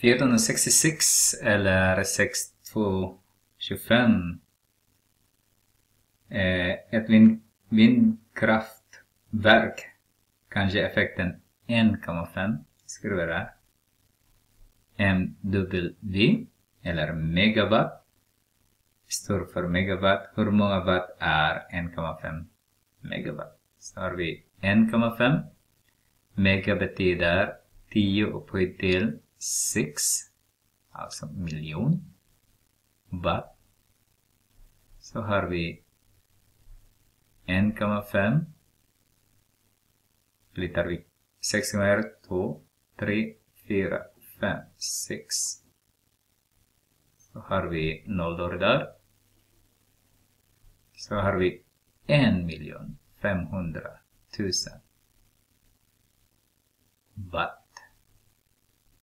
1466 eller 6225. Eh, ett vind, vindkraftverk kanske effekten 1,5. Skriver här. MW eller megawatt står för megawatt. Hur många watt är 1,5 megawatt? Så har vi 1,5. Mega betyder 10 upphöjt till 6, alltså miljon watt. Så har vi 1,5 flyttar vi 6 gånger 2, 3, 4, 5, 6. Så har vi nollor där. Så har vi 1 miljon femhundra tusen watt.